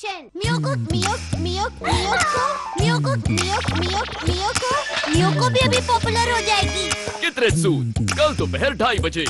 action. Miyoko, Miyoko, Miyoko, Miyoko, Miyoko, Miyoko, Miyoko, Miyoko, Miyoko भी अभी popular हो जाएगी कितने सूद कल दोपहर ढाई बजे